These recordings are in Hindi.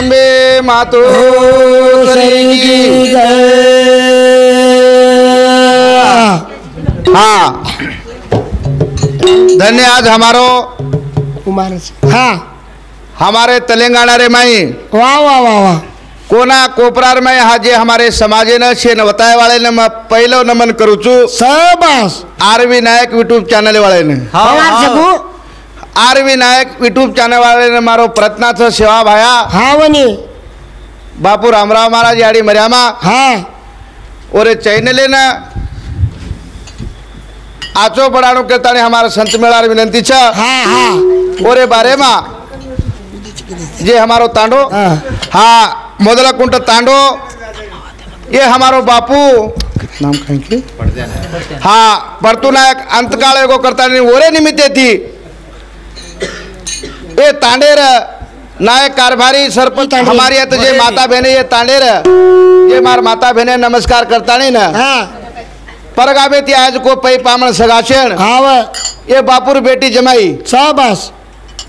जगदंबे मातो की हाँ धन्य आज हमारो कुमार हाँ हमारे तेलंगाना रे माई वाह वाह वाह वाह कोना कोपरार में हा जे हमारे समाजे न छे न बताए वाले ने मैं पहलो नमन करू छु शाबाश आरवी नायक यूट्यूब चैनल वाले ने आरवी नायक यूट्यूब चैनल वाले ने मारो प्रयत्न छ सेवा भाया। हाँ वनी। बापू रामराव महाराज याड़ी मर्यामा। हाँ। और चैनल न आचो पड़ाणु करता ने हमारा संत मेळा विनंती छ। हाँ हाँ। ओरे बारे मा जे हमारो तांडो। हाँ। हाँ मोदला कुंट तांडो। ये हमारो बापू। नाम कहेंगे? हाँ परतु नायक अंतकाल एगो करता नहीं ओरे निमित्ते थी। ये तांडेर नायक कारभारी सरपंच हमारी है तो ये माता बहने ये तांडेर। ये मार माता बहने नमस्कार करता नहीं ना। हाँ। परगावे ती आज को पै पामण सगाशेण हाँ वह ये बापुर बेटी जमाई। शाबाश।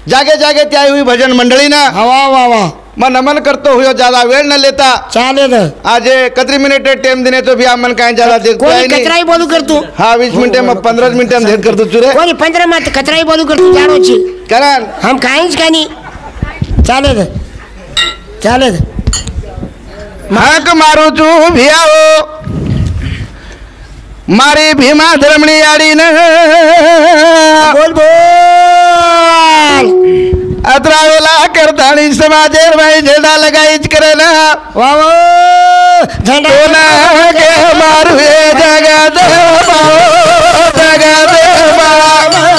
जागे जागे त्या हुई भजन मंडली ना। हवा वाह वाह वाह मैं नमन करतो हुए ज्यादा वेळ न लेता। चाले ना आज कतरी मिनिटे टाइम देने तो भी आमन काय ज्यादा देतो कोणी कचराही बोलू करतो? हा वीस मिनिटे म पंधराच मिनिटे देत करतो चुरे कोणी पंधरा कचरा ही बोलू करतो जाणूची कारण हम काहीच कानी चालेल। चालेल। माक मारू तू भियाओ हो। मारी भीमा धर्मणी आडी न। बोल बोल। अत्रावेला करताली समाज भाई झंडा लगाई करे ना वाओ झंडा। ना के मारू ये जगा दे माओ जगा दे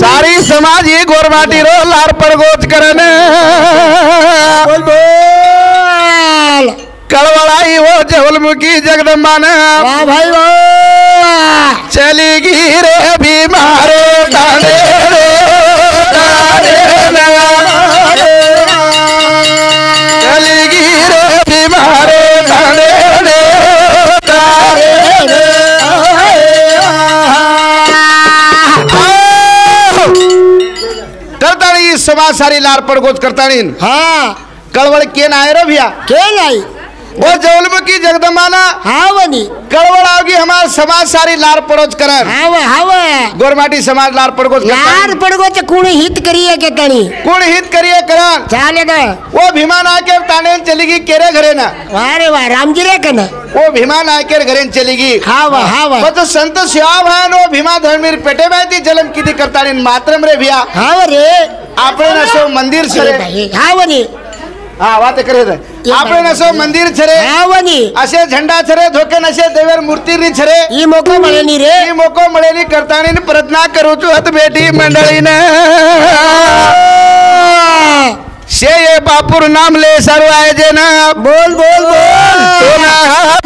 सारी समाज ये गोरबाटी रो लार पर गो की जगदम्बा ने भाई वाह। चली गिरे बीमारे रे चली गिरे बीमारे काले रे काले करताणी समाज सारी लार पडगोत करताणी हा। कळवळ केन आहे रे भिया? केन आई वो जौलम की जगदमाना हाँ बनी गड़बड़ होगी हमारे समाज सारी लार पड़ोस कर गोरमाटी समाज लार पड़ोस लार पड़ोस कुण हित करिए के तनी कुण हित करिए करन चलेगा तो। वो भीमान आके ताने चलेगी केरे घरे ना। अरे वाह राम जी रे कना वो भीमान आके घरे चलेगी। हाँ। वाह हाँ वाह तो संत श्याम है वो भीमा धर्मीर पेटे में थी जलम की थी करता मात्रम रे भैया। हाँ रे। आपने ना सो मंदिर से हाँ बनी हाँ बात करे આપણે નસો મંદિર ಛರೆ ಯಾವನಿ ಅಸೆ ಝಂಡಾ ಛರೆ ಧೋಕೆ ನಸೆ ದೇವರ ಮೂರ್ತಿ ರಿ ಛರೆ ઈ મોકો મળેની રે. ઈ મોકો મળેની કરતાણી પ્રાર્થના કરું છું હત બેટી મંડળીને. શેય બાપુર નામ લે સર્વ આયોજન. બોલ બોલ બોલ.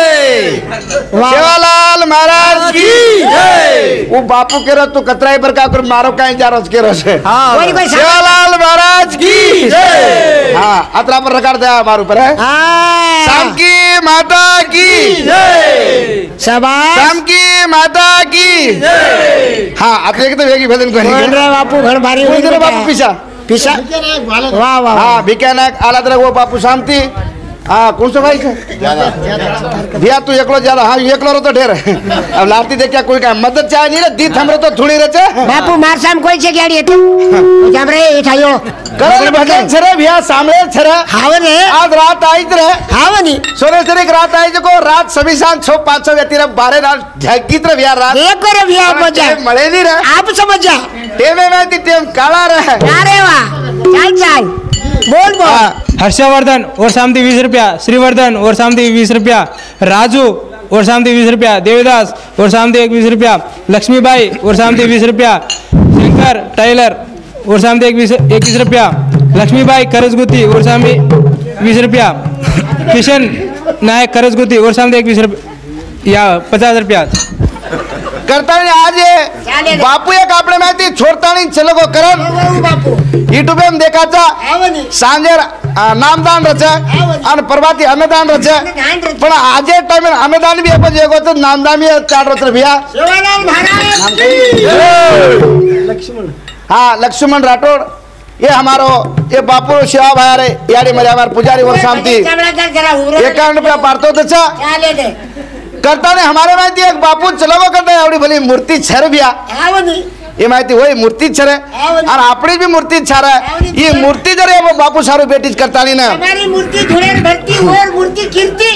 शिवालाल महाराज की वो बापू के रो तू कतराई पर का कर मारो काय जा रोज के रो से। कोणी कोणी शिवालाल महाराज की हाँ अतरा पर रकार दे मारू पर है? हाँ। शाम की माता की शाबाश। शाम की माता की हाँ आता एक तो वेगळी भजन रे बापू घण भारी बापू पिसा पिसा वाह वाह हाँ भिक्या नायक आला तर वो बापू शांती। हाँ कौन सा भाई भैया तू एकलो ज़्यादा। हाँ एकलो रो तो ढेर। अब लाती देख क्या कोई का मदद चाहे नहीं रे दीत हमरो तो थोड़ी रे बापू मार साम कोई छे गाड़ी है। तू हाँ। जाम रे ई थायो कर भगत छरे भैया सामने छरे। हावे रे आज रात आई रे। हावे नी। सोरे सरे रात आई को रात सभी शाम छो पाँच सौ व्यक्ति बारे रात जगीत रे भैया रात। एक रे भैया हाँ, मज़ा। मळे नहीं रे। आप समझ जा। टेमे में टेम काला रे। अरे वाह चल चल। बोल बोल हर्षवर्धन, और सामती वीस रुपया, श्रीवर्धन, और सामती वीस रुपया, राजू, और सामती बीस रुपया, देवीदास, और सामती एक बीस रुपया, लक्ष्मीबाई, और सामती बीस रुपया, शंकर, टाइलर, और सामती एक बीस एक बीस रुपया, लक्ष्मीबाई, करजगुती, और सामती बीस रुपया, किशन नायक, करजगुती, और सामती एक बीस रुपया पचास रुपया। करताणी आज चालेल. बापू एक आपल्या माहिती छोडताणी चलो गो करण बोल बापू युट्यूब एम देखाचा आवनी सांजे आ, नामदान रचे आणि परवाती अन्नदान रचे अन्नदान रचे. पण आजे टाइम अन्नदान भी एक एक होतं नामदान भी चार रोज भैया हाँ लक्ष्मण राठौड़ ये हमारो ये बापू शिवा भाई रे यारी मरे हमारे पुजारी और शांति जरा उभं एकावन्न रुपया पारतो त्याचा चाले दे करता ने हमारे माहिती एक बापू चलावो करता एवढी भली मूर्ती छर बिया आवनी हे माहिती होय मूर्ती छर आहे आणि आपली बी मूर्ती छार आहे ही मूर्ती जर हे बापू सारू बेटीच करतानी ना हमारी मूर्ति धुळेर भरती और मूर्ति कीर्ती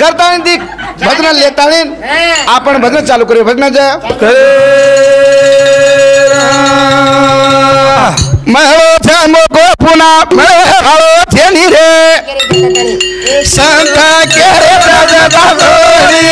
करतानी ती भजन लेतानी हाँ. आपण भजन चालू करूया भजनाचं मळो थमो गो पुन्हा मळो थेनी रे संत केरे राजदासोरी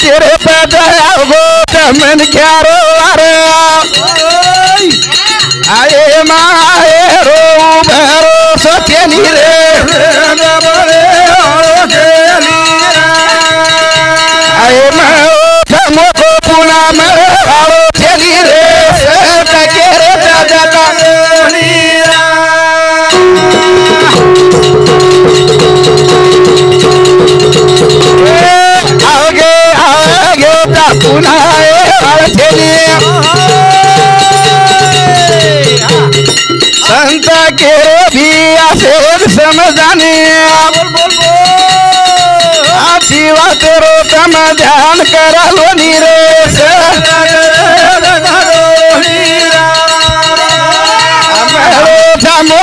सिर पे गया वो चमन क्या रो अरे आए माए रो भैरो सत्यनी रे। संत के भी बोल बोल बोल आची वात रो तम ध्यान करालो नी रे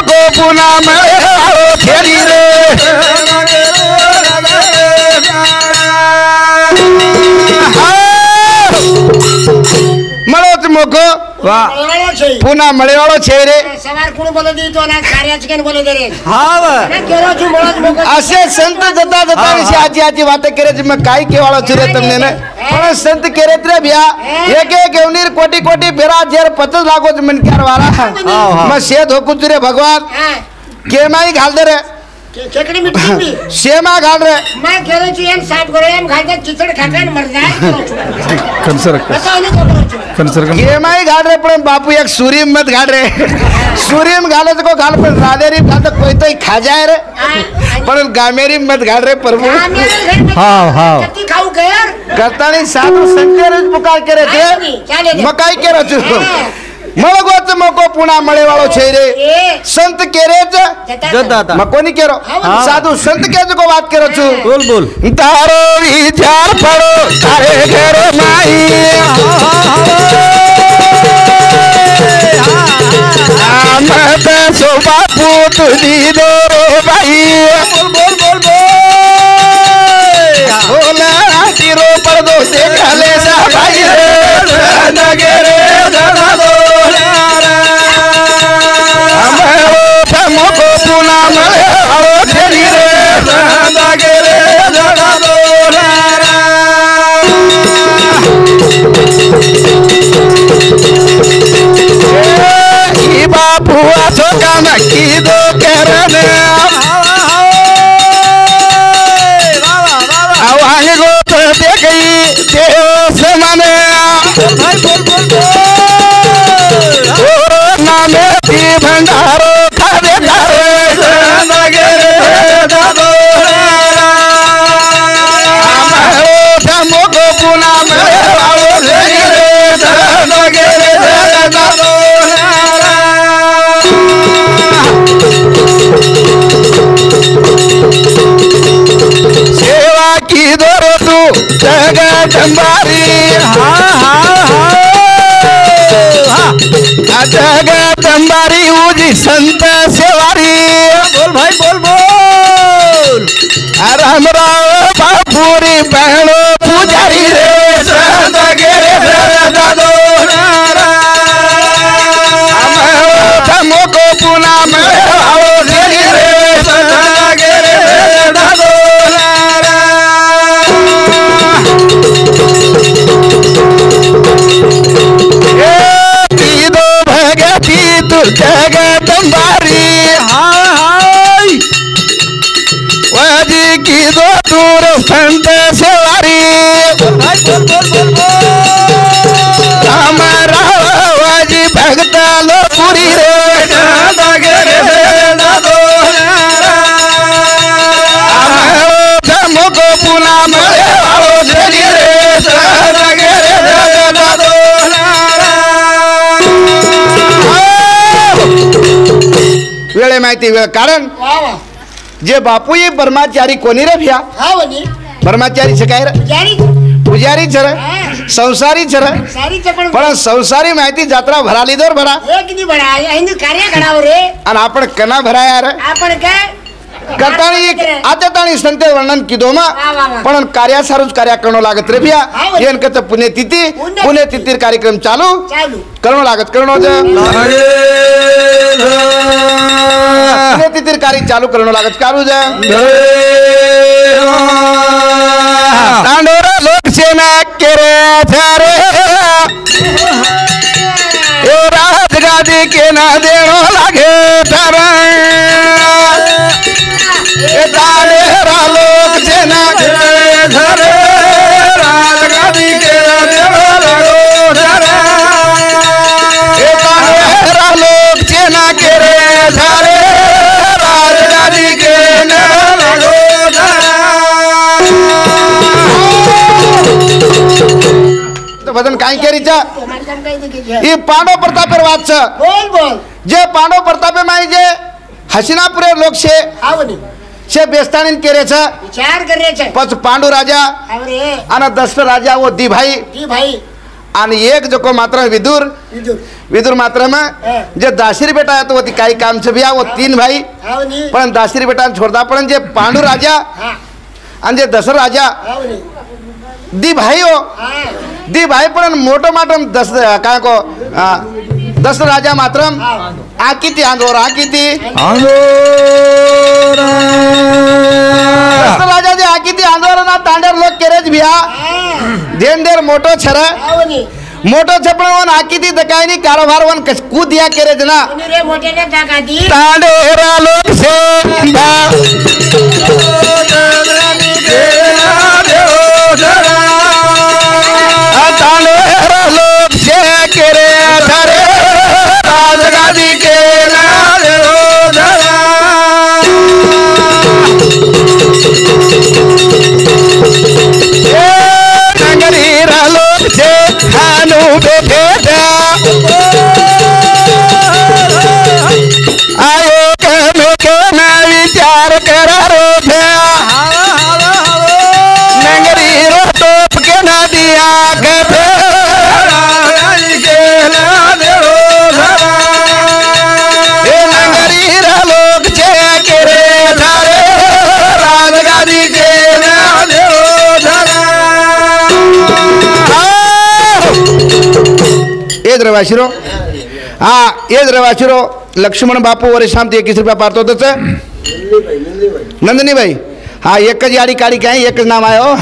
को पुन्हा मळे મોકો વાહ મળવાનો છે પુના મળેવાળો છે રે સવાર કોણ બોલે દી તો ના કાર્ય છે કે બોલે દે રે હા મેં કેરો છું મળો જ મોકો અસે સંત જતા જતા વિશે આજી આજી વાતે કરે છે મેં કાઈ કેવાળો છું રે તમને ને પણ સંત કેરે ત્રે ભ્યા એક એક એવનીર કોટી કોટી બેરા જેર પચાસ લાખો જ મન ક્યાર વાળા મેં શેત હોકું છું રે ભગવાન હા કેમાઈ ઘાલ દે રે मिट्टी रहे मैं कह रही थी साफ़ करो मर जाए कंसर कंसर ये रहे बापू एक सूर्य मत घाट रहे सूर्य में घालो तो को घाल पर राधेरी घाल तो कोई तो ही खा जाए रे। पर गामेरी मत घाट रहे प्रभु। हाँ हाँ कति खाऊ गए साधु संकेत पुकार के थे। मकाई के रचो મળગોત મકો પૂણા મળે વાળો છે રે. સંત કેરે જ. જતા હતા. મકો ની કેરો. સાધુ સંત કે જ કો વાત કરો છું. બોલ બોલ. તારો વિચાર પડો તારે ઘેરો માઈ આમ બેસો બાપુ તુજી દો રે ભાઈ. બોલ બોલ બોલ બોલ. બોલ પડદો દેખાલે સા ભાઈ નગર Sou carnaquilo, quero é ver. जगदंबारी जगदंबारी उजी संत सेवारी बोल भाई बोल बोल। राम राव बाबूरी बहनो भगती तू जगदंबारी वाजी की दो दूर संत माहिती वेळ कारण वा वा जे बापू ये ब्रह्माचारी कोणी पुजारी पुजारी संसारी झर पण संसारी माहिती जत्रा भराली दर भरा एक नी भरा हिंदू कार्य घडाव रे आणि आपण कना भरा यार आपण काय करताना एक आता ताणी संते वर्णन किदो मा पण कार्या सारूच कार्या करणं लागत रे भ्या येन कत पुणे तिथी पुणे तिथीर कार्यक्रम चालू करणं लागत करणं કાર્યક્રમ ચાલુ ચાલુ કરણો લાગત કરણો છે પુણ્યતિથિ કાર્ય ચાલુ કરણો લાગત ચાલુ છે તાંડોરા લોક સેના કેરે થારે એ રાજગાદી કે ના દેણો લાગે તારા એ તાંડેરા લોક સેના भजन काई केरीचा? ही पांडव प्रताप वाच जे पांडव प्रतापे माई जे हसीनापुरे लोक शे शे बेस्तानीन केरेच. विचार करेचा. पच पांडू राजा आणि दशरथ राजा व दी भाई. आणि एक जो मात्र विदुर. विदुर. मात्र जे दाशिर बेटा येतो ती काही कामच बिया व तीन भाई. पण दाशिर बेटा छोडदा पण जे पांडू राजा आणि जे दशरथ राजा दी भाई हो. दी भाई पण मोठं दस काय को दस राजा मात्रम। आ किती आंदोर आ किती? दस राजा दे आ किती आंदोर ना तांडेर लोक केरेज भिया। देन देर मोठो छर। मोठो छपण वन आ किती दकायनी कारभार वन कूद या केरेज ना। तांडेरा लोक से એ જ રવાશીરો હા એ જ રવાશીરો લક્ષ્મણ બાપુ વરે શાંતિ એકવીસ રૂપિયા પાડતો હતો છે નંદનીભાઈ હા એક જ યાડી કાઢી ક્યાંય એક જ નામ આવ્યો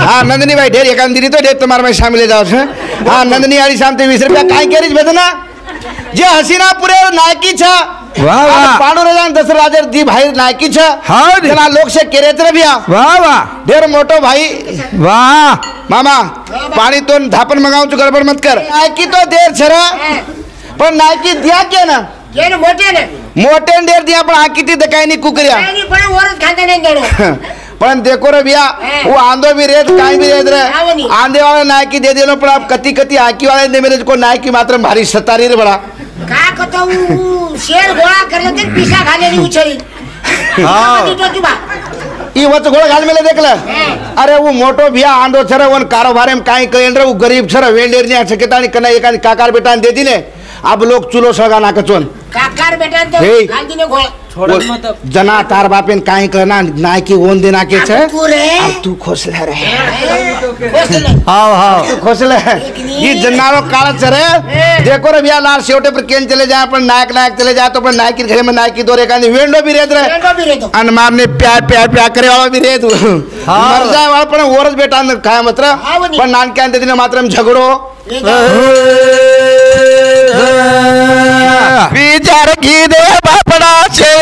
હા નંદનીભાઈ ઢેર એકાંદીરી તો ઢેર તમારા માં સામેલ જાવ છે હા નંદની યાડી શાંતિ વીસ રૂપિયા કાંઈ કરી જ બેદના જે હસીનાપુરે નાયકી છે वा वा. भाई बिया. वा वा. ढेर भाई. वा. मामा पाणी तो धापण मगावच गडबड मत कर. नायकी तो देर छर पण नायकी द्या के ना. मोठे देर द्या पण हा किती दकाय नाही कुकऱ्या. पण देखो रे बिया वो भी रेत काय भी रेत रे. आंधे वाला नायकी दे देनो पण आप कती आकी वाले ने मेरे को नायकी मात्र भारी सतारी रे बड़ा. का कहता शेर गोळा करले ते पिसा घालेली उचली ई वच गोळ घाल मेले देखला अरे वो मोटो बिया आंदो छरे वन कारोबारे में काई कहेन वो गरीब छरे वेंडेर ने छकेता ने कने एकानी काकार बेटा ने दे दिने अब लोग चुलो सगा ना कचोन काकार बेटा तो गाल दिने गो छोड़ मत जना तार बापिन काहे करना नाय की ओन देना के छे। अब तू खोसले रहे। हाँ हाँ। तू खोसले। ये जन्नारो काल चरे देखो रे भैया लाल सेवटे पर केन चले जाए अपन नायक नायक चले जाए तो अपन नायक के घरे में नायक की दोरे का वेंडो भी रेत रहे अनमार ने प्यार प्यार प्यार करे वाला भी रेत। मर जाए वाला पण ओरज बेटा ने खाया मात्र पण नानक्यान देदिने मात्र में झगड़ो। એ જા. विचार की दे बापड़ा छे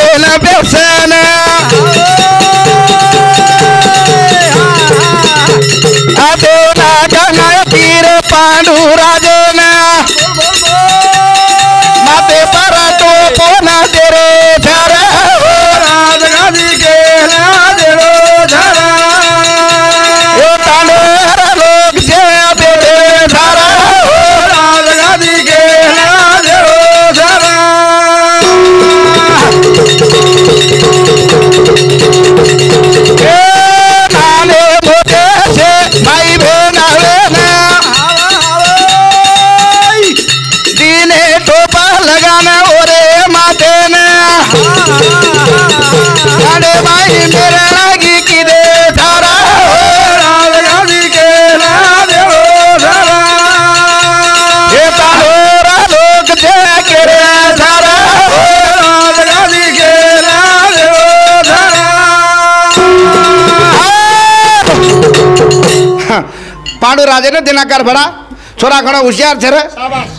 पांडुराजेनं देणाकार भडा छोरा घणो हुशार छे रे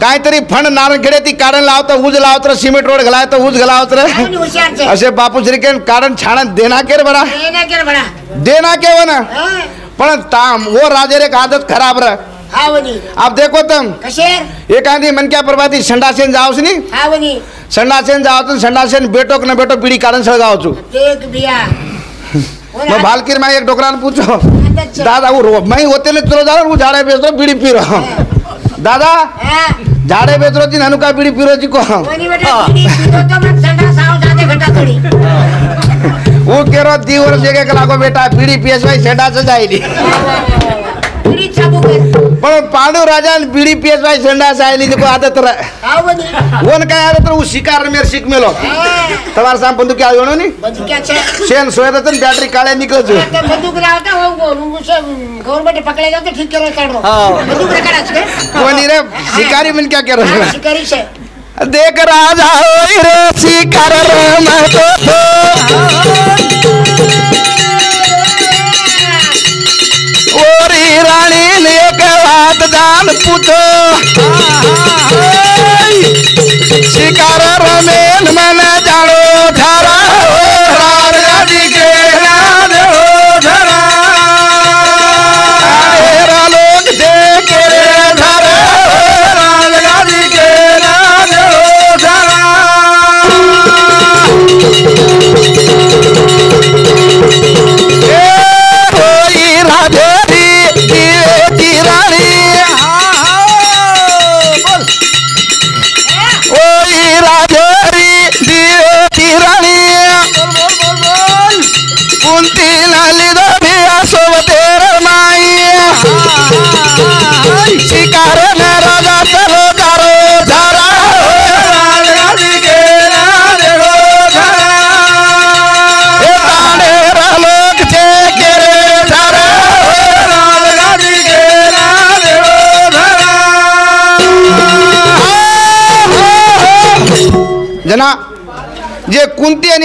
काहीतरी फंड नारखेडे ती काढण लावत ऊज लावत रे सिमेंट रोड घालायत ऊज घालावत रे असे बापू श्री के कारण छाण देना केर बडा देना के ना पण ताम वो राजे रे आदत खराब रे आप देखो तुम एक आधी मन क्या प्रभाती संडासेन जाओ नी संडासेन जाओ संडासेन बेटो न बेटो बीड़ी कारण सळगावचू मैं भालकीर में एक डोकरान पूछो दादा वो मैं होते चलो जा रहा झाड़े बेच रहा बीड़ी पी रहा हूँ। दादा झाड़े बेच रहा हनुका का बीड़ी पी रहा जी को। वो हाँ। कह रहा दी और जगह कला को बेटा बीड़ी पी एस भाई सेडा से जाएगी। पण पांडव राजा बिडी पेसवाय झेंडा सायली को आदत ओन काय आदत उ शिकार मेर शिक मेलो तवार साम बंदूक आयो नो नी सेन सोया तन बैटरी काले बंदूक लावता हो गवर्नमेंट ठीक करो बंदूक रे रे शिकारी मन क्या करो शिकारी देख राजा होई रे शिकार रे मैं तो हाथ दान पुतो हाँ, हाँ, हाँ। शिकार रमेन मना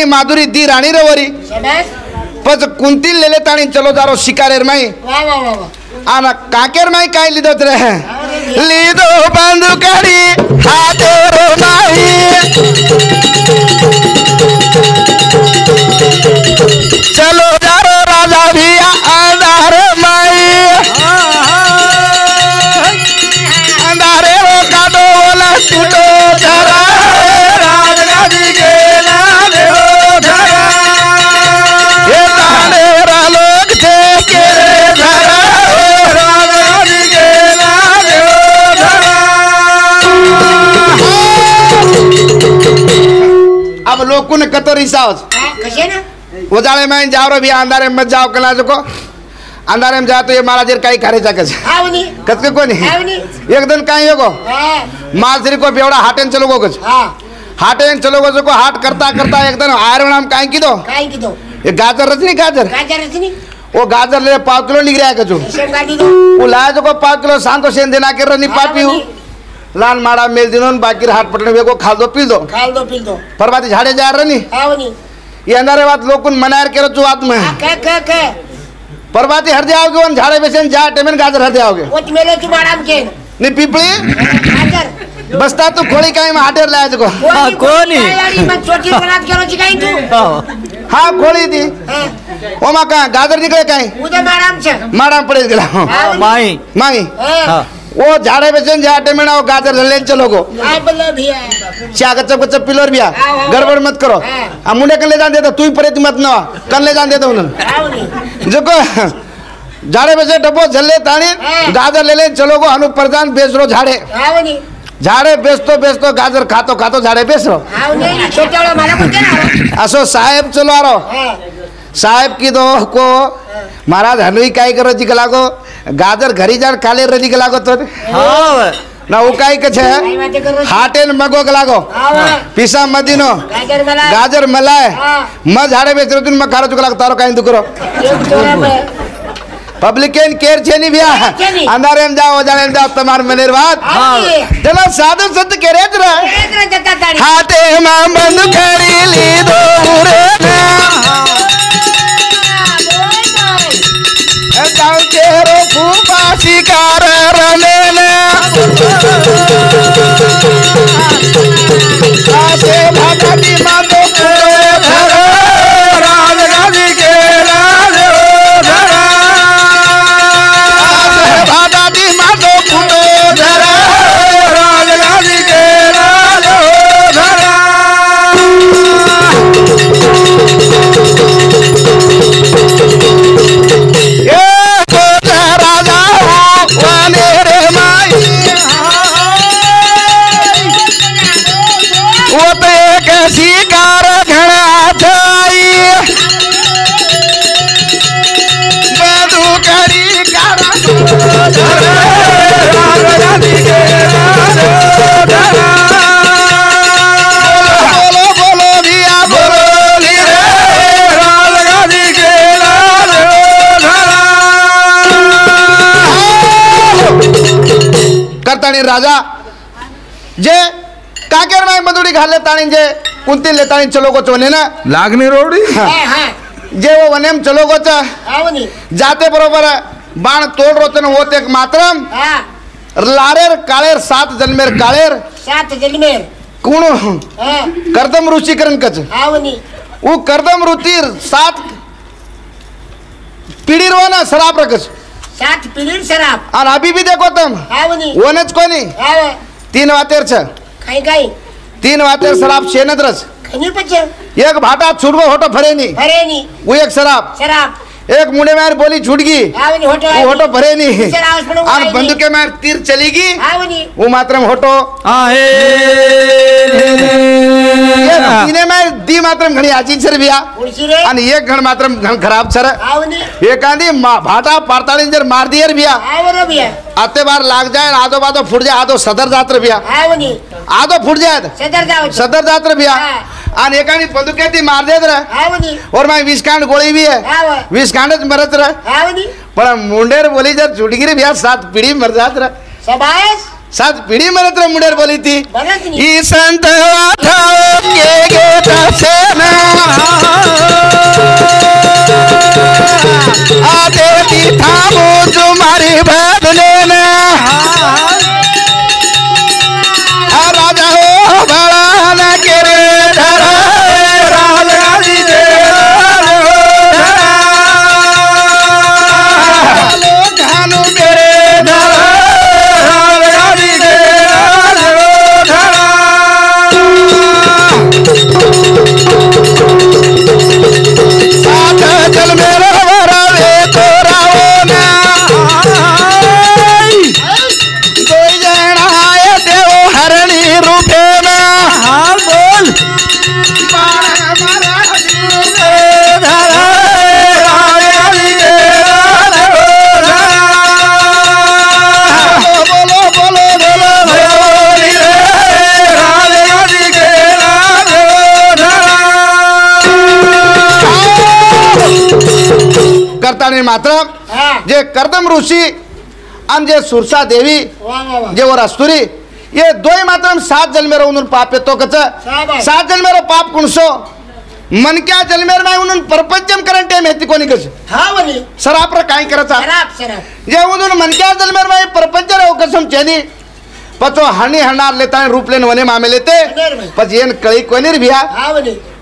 आणि माधुरी दी राणी रवरी पच कुंती लेले ताणी चलो जारो शिकारे माई. आना काकेर माई काय लिदत रे? लिदो बांधू काढी हातेर नाही चलो ધરા अब लोग को कतो रिसाव હા કશે ને उजाले में जाओ रे भैया अंधारे में मत जाओ कला को अंधारे में जाओ तो ये महाराज कई खारे जाके आवनी कत के कोनी आवनी एक दिन कहीं होगो हाँ मालश्री को बेवड़ा हाटेन चलो गो कुछ हाँ हाटेन चलो गो जो को हाट करता करता एक दिन आयर नाम कहीं की दो काय की दो ये गाजर रचनी गाजर गाजर रचनी वो गाजर ले पाव किलो निकल रहा कचू शेम गाडी दो वो लाया जो को पाव किलो शांतो सेन देना के रनी पापी हूँ लान माड़ा मेल दिनों बाकी हाट पटने वे को खाल दो दो। खाल दो पिल दो। परबाती झाड़े जा रही आवनी ये अंधारे बात लोग कुन मनायर के रचू आत्म हाँ। है के के के परबाती हर जाओगे उन झाड़े बेचन जा टेमन गाजर हर जाओगे वो मेले की माराम के। नी पीपली? गाजर। बसता तू खोली काई में हाटेर लाया जो हाँ, कोणी? यारी मैं छोटी बनात करो जी काई तू। हाँ। खोली थी हाँ। ओ माँ कहाँ? गाजर निकले कहीं उधर माराम से माड़ा पड़े गया आवनी माई। माई। हाँ। वो झाड़े बेचन जा टेमन वो गाजर ले चलो गो। आ बोले भैया। गच्चा गच्चा पिलोर बिया हाँ, हाँ। गड़बड़ मत करो। हाँ। आ मुंडे कल ले जान देता तू ही परे मत ना। कल ले जान देता उन्हें। आवनी जो को झाड़े बेचे डब्बो झल्ले तानी हाँ। गाजर ले ले चलो गो हनु प्रधान बेच रो झाड़े झाड़े बेचतो बेचतो गाजर खातो खातो झाड़े बेच रो को देना असो साहेब चलो आ रो हाँ। साहेब की दो को महाराज हनुई काय करो जी लागो गाजर घरी जान काले रज़ी के लागो तो हाँ। ना वो काय के छे? काय बातें करो हाटेन मगो के लागो। आवा पीसा मदीनो। गाजर मला मलाय हाँ। म झाड़े बेच रो तुम चुकला तारो काई दुकरो एक तोरा में पब्लिकन केयर छेनी भैया। अंधारे में जाओ जाने में जाओ तमार मनेर बात। आवनी चलो साधु संत के रेत रे एक जता ताड़ी। हाथे में बंद खड़ी ली दो रे गाँव फूफा शिकार रमेले आसे भाटा दी मातो कुरे राजा। जे काकेर माय मधुडी घाले ताणी जे कुंती ले ताणी चलो गो चोने ना। लागणी रोवडी? हाँ हाँ। जे वो वनेम चलो गो चा आवनी। जाते बरोबर बाण तोड रोतन होत एक मात्रम। हाँ। लारेर काळेर सात जन्मेर काळेर सात जन्मेर। कुण हाँ। कर्दम रुचिकरण कच। आवनी। वो कर्दम रुतिर सात पीढ़ी रो ना शराब रकच सात पीढ़ी शराब. और अभी भी देखो तुम. आवनी वनच कोणी? आव तीन वातेर छ. खाई खाई तीन वातेर शराब शेनत रच खनी पचे एक भाटा छुटगो होटो फरेनी. फरेनी. वो एक शराब. शराब. एक मुंडे मार बोली छूट गई होटो वो होटो भरे नी शराब पण और बंदूके मार तीर चलीगी वो मात्रम होटो तीने मार दी मात्रम घणी आची सर बिया आणि एक घण मात्रम घण खराब सर एखादी भाटा पारताळी जर मार दियर बिया आते बार लाग जाए आदो बादो फुट जाए आदो सदर जात्र बिया आदो फुट जाए सदर जाओ सदर जात्र बिया हाँ. आणि एकानी बंदुके ती मार देत रह आवनी और मैं विष कांड गोळी भी है। आव। विष कांडच मरत रह। आवनी मुंडेर बोली जर छुटगिरी बिया सात पीढ़ी मर जात रह। सात पिढी मरत रह मुंडेर बोली थी ई संत के आदे थामो तुम्हारी बदले ना। करताना मात्र जे कर्दम ऋषी आणि जे सुरसा देवी जे वर अस्तुरी ये दोय मात्र सात जन्मेर म्हणून पाप येतो कच. सात जन्मेर पाप कुणसो? मनक्या जन्मेर नाही म्हणून परपंचम करंट टाइम येते कोणी कस हा म्हणे सरापर काय करायचा? सराप सराप. जे म्हणून मनक्या जन्मेर नाही परपंच राहू कसम चेनी? पचो हानी हणार लेता रूप लेन वने मामे लेते. पच येन कळी कोणीर भिया.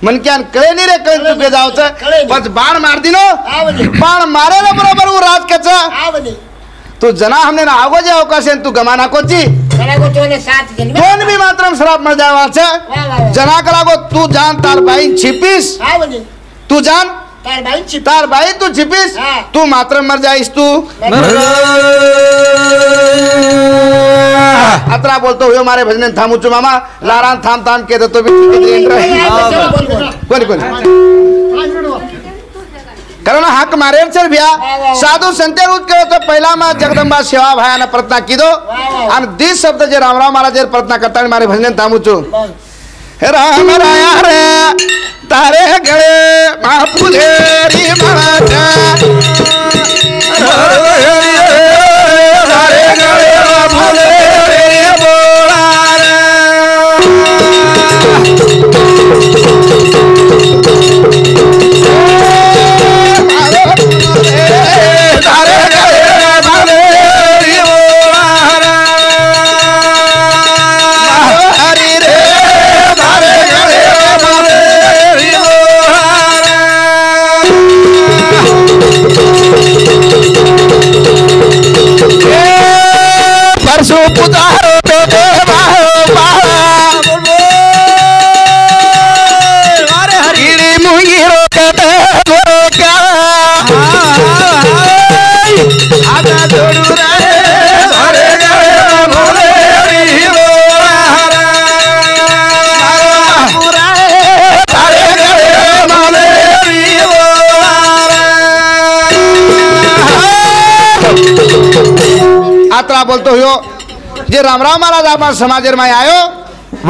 मनक्यान कळे नाही रे कळे चुके जावचं नाही. बाण मार दिनो हा बाण मारेला बरोबर वो राज कच हा तू जना हमने ना आगो जे अवकाश आहे, तू गमा नाकोची त्याला गोतवणे सात जन्म दोन भी मात्र श्राप मर जावाचं वा वा वा जना करागो तू जान तार बाई छिपीस। हा तू जान। तार बाई तू छिपीस। हा. तू मात्र मर जाईस तू। अतरा बोलतो हो मारे भजन थांबूचू मामा। लारान थांब थांब के देतो भी कोणी कोणी कारण हाक मारेर चल भ्या। साधू संते रूज केलो तर पहिला मा जगदंबा सेवा भायानं प्रार्थना किदो। आणि दिस शब्द जे रामराव महाराज प्रार्थना करता मारे भजन थांबूचू हे राम राया रे तारे गळे महापुले री महाराजा तारे गळे तारे जे रामराव महाराज आपण समाजेर माय आयो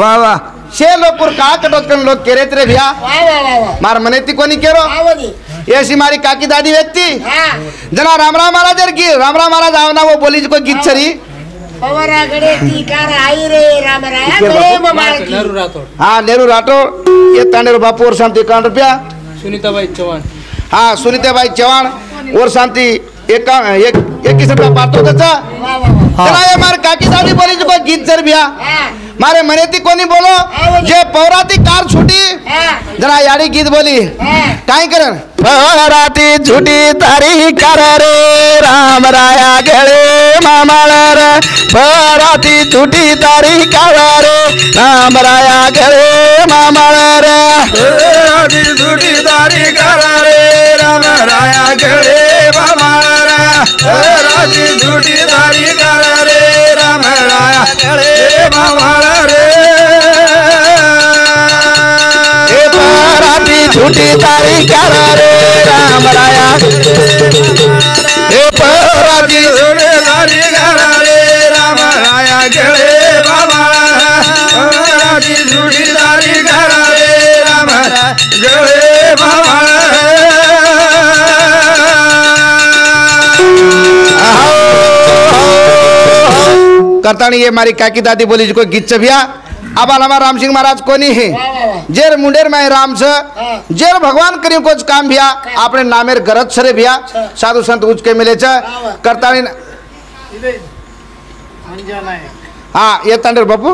वा वा शे लोक का कटोत कन लोक केरेत रे भ्या वा वा वा वा मार मने ती कोणी केरो हा म्हणे ऐसी मारी काकी दादी व्यक्ति हा जना रामराव महाराज गी रामराव महाराज आवना वो बोली को गीत छरी पवाराकडे ती कार आई रे रामराया इकडे रे बघ. मालकी नेहरू राठोड हाँ मार काकी सावली बोलायची गीत जर बिया. मारे मने ती कोणी बोलो जे पौराती कार छुटी हा। जरा याडी गीत बोली। हा। काय करन? पौराती छुटी तारी कर रे राम राया गेळे मामाळ रे। पौराती छुटी तारी कर रे राम राया गेळे मामाळ रे। राज़ी जुटी दारी करा रे राम राया गळे बाबारा राज़ी जुटी दारी करा रे राम छुटी तारी कर रे राम राया? दारी करा रे राम राया? दारी करा रे राम करतानी ये मारी काकी दादी बोली जी को गीत भैया अब राम सिंह महाराज कोनी है? वा वा वा जेर मुंडेर में राम से हाँ। जेर भगवान करियो कुछ काम भिया आपने नामेर गरज सरे भिया साधु संत उच के मिले छ करता नहीं हाँ ये तांडेर बापू?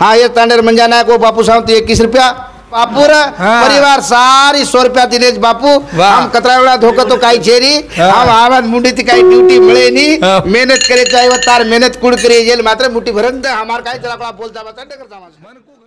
हाँ। ये तांडेर मंजा है को बापू साहब तो इक्कीस रुपया। बापू रे हाँ। परिवार सारी सौ रुपया दिनेश बापू वाह। हम कतरा वेळा धोका तो काही छेरी हाँ। हम आवाज़ मुंडी ती काही ड्यूटी मिळे नी हाँ। मेहनत करे चाहिए तार मेहनत कुड करे जेल मात्र मुठी भरन हमार काही चला बोलता बता कर